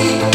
me.